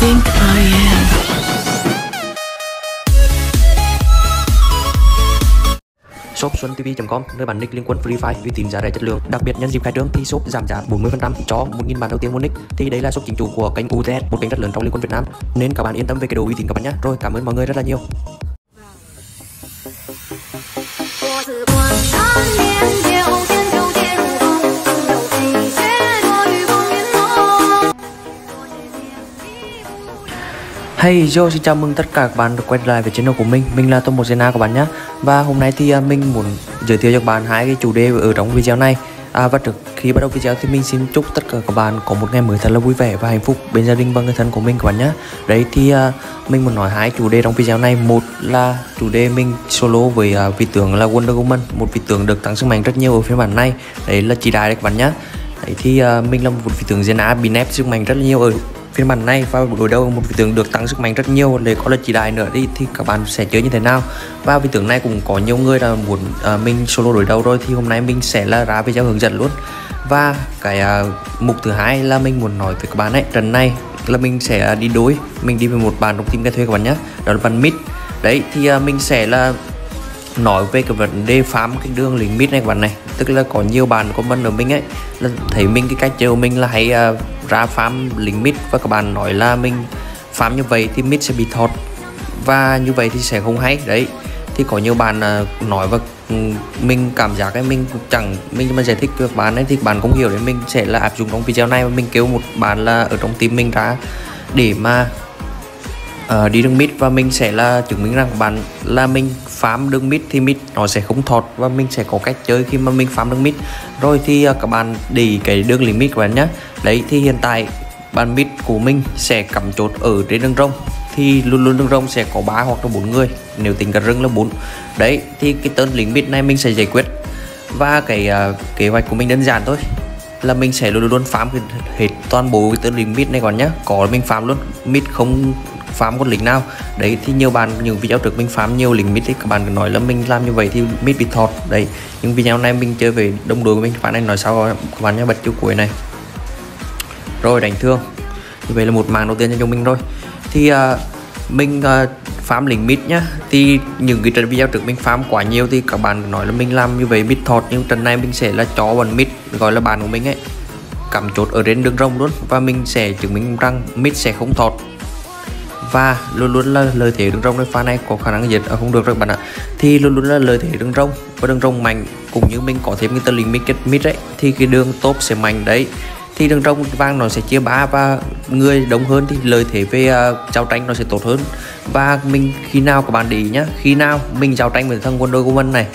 think I am? shop xuân tv.com nơi bán nick liên quân free fire uy tín giá rẻ chất lượng. Đặc biệt nhân dịp khai trương thì shop giảm giá 40% cho 1.000 bạn đầu tiên mua nick. Thì đây là shop chính chủ của kênh UTS một kênh rất lớn trong liên quân Việt Nam. Nên các bạn yên tâm về cái độ uy tín các bạn nhé. Rồi cảm ơn mọi người rất là nhiều Hey yo, xin chào mừng tất cả các bạn được quay lại với channel của mình. Mình là Tom Zena các bạn nhé. Và hôm nay thì à, mình muốn giới thiệu cho các bạn hai cái chủ đề ở trong video này. À, Và trước khi bắt đầu video thì mình xin chúc tất cả các bạn có một ngày mới thật là vui vẻ và hạnh phúc bên gia đình và người thân của mình các bạn nhé. Đấy thì à, mình muốn nói hai chủ đề trong video này. Một là chủ đề mình solo với à, vị tướng là Wonder Woman Một vị tướng được tăng sức mạnh rất nhiều ở phiên bản này. Đấy là chỉ đại đấy các bạn nhé. Đấy thì uh, mình là một vị tướng Zena bị nép sức mạnh rất là nhiều ở phiên bản này và đối đầu một vị tướng được tăng sức mạnh rất nhiều để có là chỉ đại nữa đi thì các bạn sẽ chơi như thế nào? Và vị tướng này cũng có nhiều người là muốn uh, mình solo đối đầu rồi thì hôm nay mình sẽ là ra video hướng dẫn luôn. Và cái uh, mục thứ hai là mình muốn nói với các bạn ấy trận này là mình sẽ đi đối mình đi với một bạn trong team cái thuê các bạn nhé đó là bạn mid đấy thì uh, mình sẽ là nói về cái vấn đề farm cái đường limit này các bạn này. Tức là có nhiều bạn comment ở mình ấy là thấy mình cái cách chơi của mình là hay uh, ra farm limit. Và các bạn nói là mình farm như vậy thì mid sẽ bị thọt và như vậy thì sẽ không hay. Đấy thì có nhiều bạn uh, nói và ừ, mình cảm giác cái mình cũng chẳng mình mà giải thích được bạn ấy thì bạn không hiểu đấy mình sẽ là áp dụng trong video này. Và mình kêu một bạn là ở trong team mình ra để mà Ờ, đi đường mid và mình sẽ là chứng minh rằng bạn là mình farm đường mid thì mid nó sẽ không thọt và mình sẽ có cách chơi khi mà mình farm đường mid rồi thì uh, các bạn đi cái đường lính của các bạn nhé đấy thì hiện tại bàn mid của mình sẽ cắm chốt ở trên đường rông thì luôn luôn đường rông sẽ có ba hoặc là bốn người nếu tính cả rừng là bốn. Đấy thì cái tên lính mid này mình sẽ giải quyết. Và cái uh, kế hoạch của mình đơn giản thôi là mình sẽ luôn luôn farm hết toàn bộ cái tên lính mid này còn nhá. Có mình farm luôn mid không farm con lính nào? Đấy thì nhiều bạn những video trước mình farm nhiều lính mid thì các bạn nói là mình làm như vậy thì mid bị thọt. Đấy nhưng video này mình chơi về đông đội của mình bạn này nói sao các bạn nhé bật chữ cuối này. Rồi đánh thương như vậy là một màn đầu tiên cho mình rồi. Thì uh, mình à, uh, farm lính mid nhá thì những cái trận video trước mình farm quá nhiều thì các bạn nói là mình làm như vậy mid thọt nhưng trận này mình sẽ là chó bọn mid gọi là bạn của mình ấy. Cắm chốt ở trên đường rồng luôn và mình sẽ chứng minh rằng mid sẽ không thọt và luôn luôn là lợi thế đường rồng này pha này có khả năng diệt à, không được rồi bạn ạ. Thì luôn luôn là lợi thế đường rồng và đường rồng mạnh cũng như mình có thêm cái tờ lính mid kết mid đấy thì cái đường top sẽ mạnh đấy. Thì đường rồng vàng nó sẽ chia ba và người đông hơn thì lợi thế về à, uh, giao tranh nó sẽ tốt hơn. Và mình khi nào các bạn để ý nhá khi nào mình giao tranh với thằng Wonder Woman này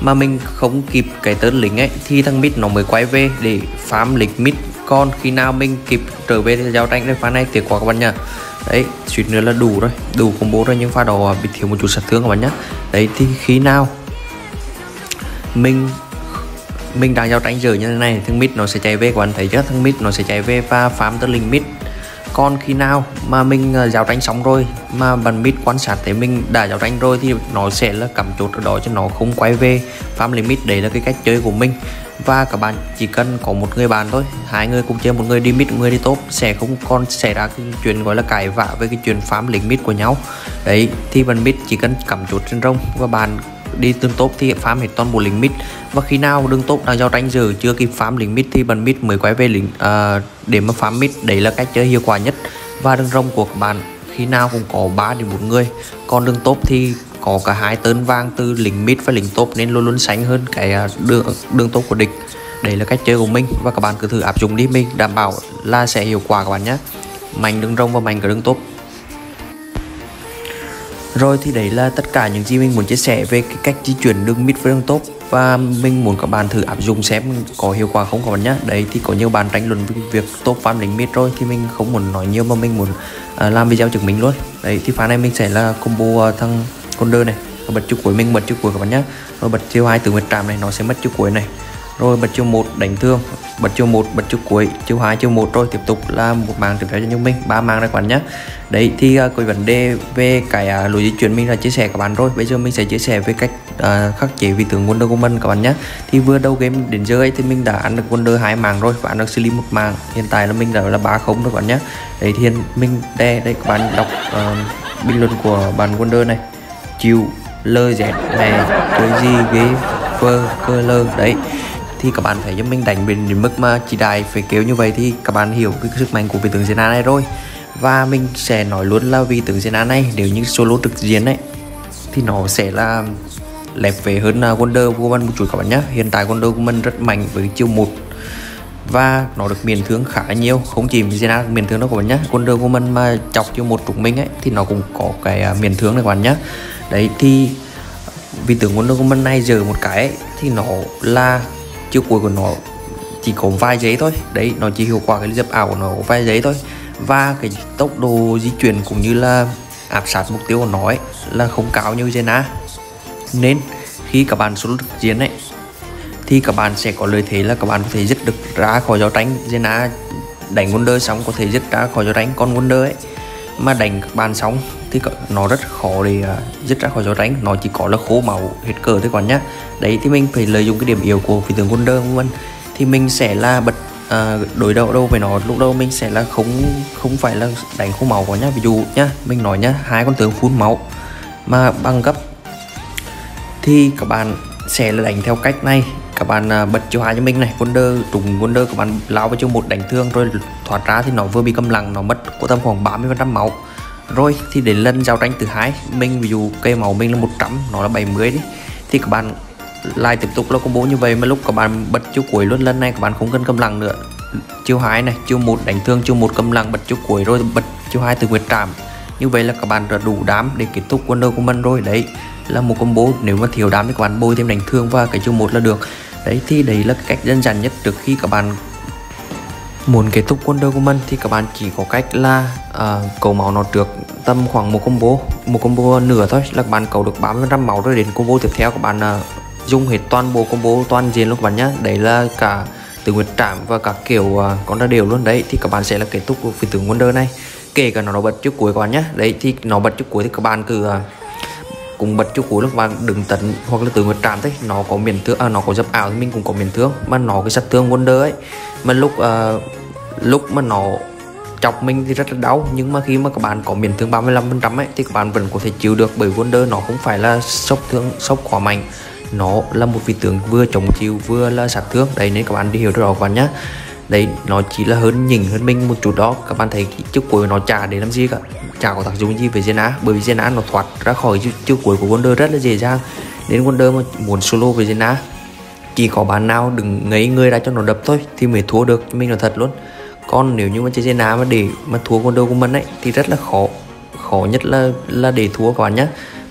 mà mình không kịp cái tên lính ấy thì thằng mid nó mới quay về để phám lính mid. Còn khi nào mình kịp trở về thì giao tranh để pha này tiếc quá các bạn nhá đấy, suýt nữa là đủ rồi. Đủ combo rồi nhưng pha đó bị thiếu một chút sát thương các bạn nhé đấy, thì khi nào mình mình đang giao tranh giờ như thế này, thằng mid nó sẽ chạy về các bạn thấy chứ thằng mid nó sẽ chạy về và farm tới linh mid còn khi nào mà mình ờ, giao tranh xong rồi mà bạn mid quan sát thấy mình đã giao tranh rồi thì nó sẽ là cắm chốt ở đó cho nó không quay về. Farm limit đấy là cái cách chơi của mình. Và các bạn chỉ cần có một người bạn thôi hai người cùng chơi một người đi mid một người đi top sẽ không còn xảy ra cái chuyện gọi là cãi vã với cái chuyện farm limit của nhau. Đấy thì bạn mid chỉ cần cắm chốt trên rông và bạn đi tương top thì farm hết toàn bộ lính mid. Và khi nào đường top đang giao tranh giờ chưa kịp farm lính mid thì bạn mid mới quay về lính à, để mà farm mid. Đấy là cách chơi hiệu quả nhất. Và đường rồng của các bạn khi nào cũng có 3 đến 4 người. Còn đường top thì có cả hai tớn vàng từ lính mid và lính top nên luôn luôn sánh hơn cái à, đường đường top của địch. Đấy là cách chơi của mình và các bạn cứ thử áp dụng đi. Mình đảm bảo là sẽ hiệu quả các bạn nhé. Mạnh đường rồng và mạnh cả đường top rồi thì đấy là tất cả những gì mình muốn chia sẻ về cái cách di chuyển đường mid với đường top và mình muốn các bạn thử áp dụng xem có hiệu quả không các bạn nhé đấy thì có nhiều bạn tranh luận với việc top farm đánh mid rồi thì mình không muốn nói nhiều mà mình muốn uh, làm video chứng minh luôn. Đấy thì pha này mình sẽ là combo uh, thằng con đơ này bật chút cuối mình bật chút cuối các bạn nhé rồi bật chiêu hai từ mệt trạm này nó sẽ mất chút cuối này rồi bật chiều một đánh thương. Bật chiều một bật chiều cuối. Chiều hai chiều một. Rồi tiếp tục là một màng tiếp theo cho chúng mình ba màng các bạn nhá. Đấy thì à, uh, cái vấn đề về cái uh, lối di chuyển mình là chia sẻ các bạn rồi. Bây giờ mình sẽ chia sẻ về cách uh, khắc chế vị tướng Wonder Woman các bạn nhé thì vừa đầu game đến giờ ấy thì mình đã ăn được Wonder hai màng rồi và ăn được xử lý một màng hiện tại là mình đã là ba không rồi các bạn nhé đấy thì mình đe đây các bạn đọc uh, bình luận của bạn Wonder này. Chịu lơ dẹt này cái gì ghế phơ cơ lơ. Đấy thì các bạn thấy cho mình đánh đến mức mà chỉ đài phải kêu như vậy thì các bạn hiểu cái sức mạnh của vị tướng Zena này rồi. Và mình sẽ nói luôn là vị tướng Zena này nếu như solo trực diện ấy thì nó sẽ là lẹp về hơn à, Wonder Woman một chút các bạn nhé hiện tại Wonder Woman rất mạnh với chiêu một và nó được miền thương khá nhiều. Không chỉ Zena miền thương đâu các bạn nhé Wonder Woman mà chọc chiêu một trục mình ấy thì nó cũng có cái à, miền thương này các bạn nhé đấy thì vì tướng Wonder Woman này giờ một cái ấy, thì nó là chiều cuối của nó chỉ có vài giấy thôi. Đấy nó chỉ hiệu quả cái dập ảo của nó vài giấy thôi. Và cái tốc độ di chuyển cũng như là áp sát mục tiêu của nó ấy, là không cao như Zena nên khi các bạn xuống thực chiến ấy thì các bạn sẽ có lợi thế là các bạn có thể dứt được ra khỏi giao tranh. Zena đánh Wonder xong có thể dứt ra khỏi giao tranh con Wonder ấy. Mà đánh các bạn xong thì nó rất khó để à, dứt ra khỏi gió tranh nó chỉ có là khô máu hết cờ thôi còn nhá. Đấy thì mình phải lợi dụng cái điểm yếu của vị tướng Wonder Woman thì mình sẽ là bật à, đối đầu đâu với nó. Lúc đầu mình sẽ là không không phải là đánh khô máu có nhá. Ví dụ nhá mình nói nhá hai con tướng phun máu mà bằng cấp thì các bạn sẽ là đánh theo cách này. Các bạn à, bật chiêu hai cho mình này. Wonder trùng Wonder các bạn lao vào chiêu một đánh thương rồi thoát ra thì nó vừa bị cầm lặng nó mất của tầm khoảng 30 phần trăm máu rồi, thì đến lần giao tranh thứ hai, mình ví dụ cây màu mình là 100 nó là 70 đi, thì các bạn lại tiếp tục là combo như vậy mà lúc các bạn bật chiêu cuối luôn, lần này các bạn không cần cầm lặng nữa. Chiêu hai này, chiêu một đánh thương, chiêu một cầm lặng bật chiêu cuối rồi bật chiêu hai từ nguyệt trạm như vậy là các bạn đã đủ đám để kết thúc Wonder của mình rồi, đấy là một combo, nếu mà thiếu đám thì các bạn bôi thêm đánh thương và cái chiêu một là được. Đấy, thì đấy là cách đơn giản nhất trước khi các bạn muốn kết thúc Wonder Woman thì các bạn chỉ có cách là uh, cầu máu nó trước tầm khoảng một combo một combo nửa thôi là các bạn cầu được 30% máu rồi đến combo tiếp theo các bạn uh, dùng hết toàn bộ combo toàn diện luôn các bạn nhé đấy là cả từ nguyệt trảm và các kiểu uh, con ra đều luôn. Đấy thì các bạn sẽ là kết thúc phi tướng Wonder này. Kể cả nó, bật trước cuối các bạn nhé đấy thì nó bật trước cuối thì các bạn cứ uh, cùng bật trước cuối lúc bạn đừng tấn hoặc là từ một trạm thế nó có miền thương à, nó có dập ảo thì mình cũng có miền thương. Mà nó cái sát thương Wonder ấy. Mà lúc uh, lúc mà nó chọc mình thì rất là đau, nhưng mà khi mà các bạn có miễn thương 35% ấy, thì các bạn vẫn có thể chịu được, bởi Wonder nó không phải là sốc thương, sốc quá mạnh. Nó là một vị tướng vừa chống chịu, vừa là sát thương. Đấy, nên các bạn đi hiểu rõ các bạn nhé đấy, nó chỉ là hơn, nhỉnh hơn mình một chút đó. Các bạn thấy chiếc cuối nó trả để làm gì cả. Chả có tác dụng gì với Zena, bởi vì Zena nó thoát ra khỏi chiếc cuối của Wonder rất là dễ dàng. Nên Wonder mà muốn solo với Zena, chỉ có bạn nào đừng ngấy người ra cho nó đập thôi, thì mới thua được. Mình là thật luôn còn nếu như mà chơi Zena mà để mà thua Wonder của mình ấy, thì rất là khó. Khó nhất là là để thua các bạn nhé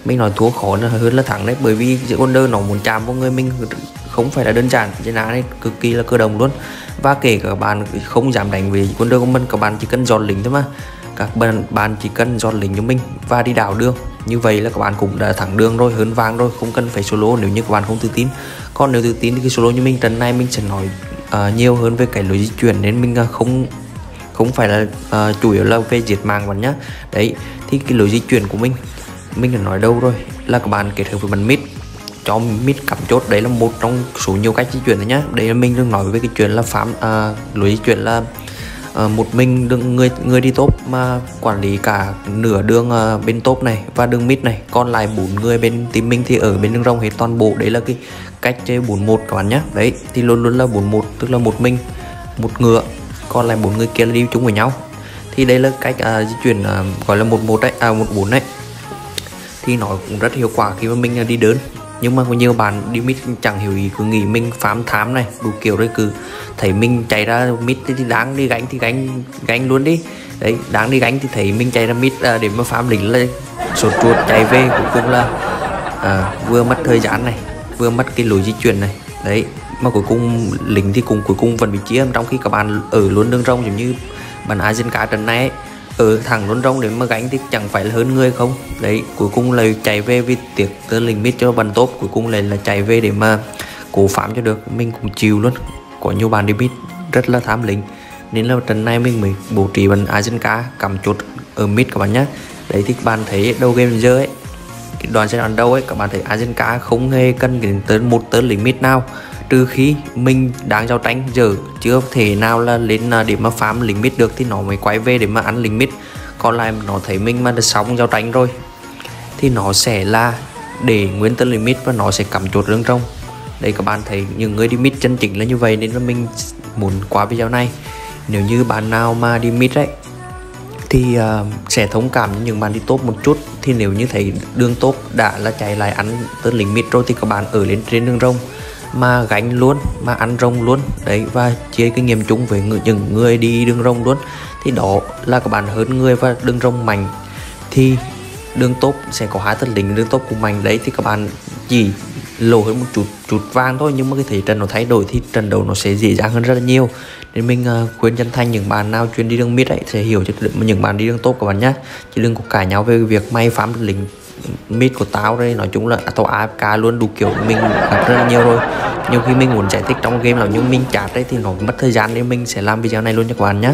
mình nói thua khó là hơn là thắng đấy, bởi vì giữa Wonder nó muốn chạm vào người mình không phải là đơn giản. Zena này cực kỳ là cơ động luôn. Và kể cả các bạn không dám đánh về Wonder của mình các bạn chỉ cần dọn lính thôi mà. Các bạn bạn chỉ cần dọn lính cho mình và đi đảo đường. Như vậy là các bạn cũng đã thẳng đường rồi, hơn vàng rồi, không cần phải solo nếu như các bạn không tự tin. Còn nếu tự tin thì cái solo như mình, trận này mình sẽ nói uh, nhiều hơn về cái lối di chuyển nên mình uh, không không phải là uh, chủ yếu là về diệt mạng bạn nhá. Đấy thì cái lối di chuyển của mình mình đã nói đâu rồi là các bạn kết hợp với bắn mít cho mít cắm chốt đấy là một trong số nhiều cách di chuyển đấy nhá. Đấy là mình đang nói về cái chuyện là phạm uh, lối di chuyển là uh, một mình đừng người người đi top mà quản lý cả nửa đường uh, bên top này và đường mid này. Còn lại bốn người bên team mình thì ở bên đường rồng hết toàn bộ. Đấy là cái cách chơi 41 các bạn nhé đấy thì luôn luôn là 41 tức là một mình một ngựa. Còn lại bốn người kia là đi chung với nhau. Thì đây là cách uh, di chuyển uh, gọi là một một đấy à một bốn đấy. Thì nó cũng rất hiệu quả khi mà mình uh, đi đơn nhưng mà có nhiều bạn đi mít chẳng hiểu gì cứ nghĩ mình phám thám này đủ kiểu đấy cứ thấy mình chạy ra mít thì đáng đi gánh thì gánh gánh luôn đi. Đấy đáng đi gánh thì thấy mình chạy ra mít à, để mà phám lính lên sốt ruột chạy về cuối cùng là à, vừa mất thời gian này vừa mất cái lối di chuyển này. Đấy mà cuối cùng lính thì cùng cuối cùng vẫn bị chia trong khi các bạn ở luôn đường rong giống như bạn Asian cả trận này ấy, ở thẳng luôn rong để mà gánh thì chẳng phải là hơn người không? Đấy, cuối cùng là chạy về vì tiệc tớ lính mít cho bàn tốt, cuối cùng lại là chạy về để mà cố phạm cho được. Mình cũng chịu luôn. Có nhiều bạn đi mít rất là tham lính nên là trận này mình mới bố trí bằng Azenka cầm chuột ở mid các bạn nhé đấy, thì các bạn thấy đầu game giờ ấy, cái đoàn sẽ đoạn đầu ấy? Các bạn thấy Azenka không hề cần đến tới một tớ lính mid nào trừ khi mình đang giao tranh giờ chưa thể nào là lên à, để mà farm lính mid được thì nó mới quay về để mà ăn lính mid còn lại nó thấy mình mà được xong giao tranh rồi thì nó sẽ là để nguyên tấn lính mid và nó sẽ cắm chuột rừng trong đây các bạn thấy những người đi mid chân chính là như vậy nên là mình muốn qua video này. Nếu như bạn nào mà đi mid ấy thì uh, sẽ thông cảm với những bạn đi top một chút. Thì nếu như thấy đường top đã là chạy lại ăn tên lính mid rồi thì các bạn ở lên trên đường rông mà gánh luôn mà ăn rông luôn. Đấy và chia kinh nghiệm chung với người, những người đi đường rông luôn. Thì đó là các bạn hơn người và đường rông mạnh. Thì đường top sẽ có hai tên lính đường top của mạnh. Đấy thì các bạn chỉ lộ hơn một chút chút vàng thôi nhưng mà cái thể trận nó thay đổi thì trận đấu nó sẽ dễ dàng hơn rất là nhiều. Nên mình uh, khuyên chân thành những bạn nào chuyên đi đường mid ấy sẽ hiểu cho những bạn đi đường top các bạn nhé chứ đừng có cãi nhau về việc may phám lính mid của tao đây. Nói chung là tao AFK luôn đủ kiểu mình gặp rất là nhiều rồi. Nhiều khi mình muốn giải thích trong game là nhưng mình chát đấy thì nó mất thời gian nên mình sẽ làm video này luôn cho các bạn nhé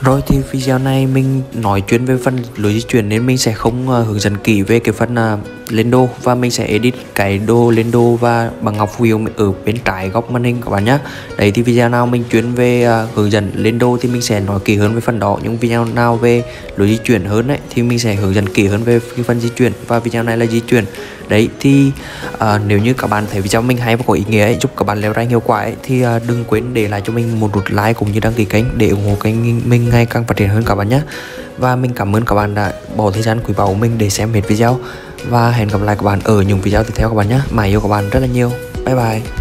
rồi thì video này mình nói chuyện về phần lối di chuyển nên mình sẽ không uh, hướng dẫn kỹ về cái phần uh, lên đô và mình sẽ edit cái đô lên đô và bằng ngọc wheel ở bên trái góc màn hình các bạn nhé đấy thì video nào mình chuyên về uh, hướng dẫn lên đô thì mình sẽ nói kỹ hơn về phần đó. Những video nào về lối di chuyển hơn đấy thì mình sẽ hướng dẫn kỹ hơn về cái phần di chuyển. Và video này là di chuyển. Đấy thì uh, nếu như các bạn thấy video mình hay và có ý nghĩa ấy, giúp các bạn leo rank hiệu quả ấy, thì uh, đừng quên để lại cho mình một nút like cũng như đăng ký kênh để ủng hộ kênh mình ngày càng phát triển hơn các bạn nhé và mình cảm ơn các bạn đã bỏ thời gian quý báu của mình để xem hết video và hẹn gặp lại các bạn ở những video tiếp theo các bạn nhé. Mày yêu các bạn rất là nhiều. Bye bye.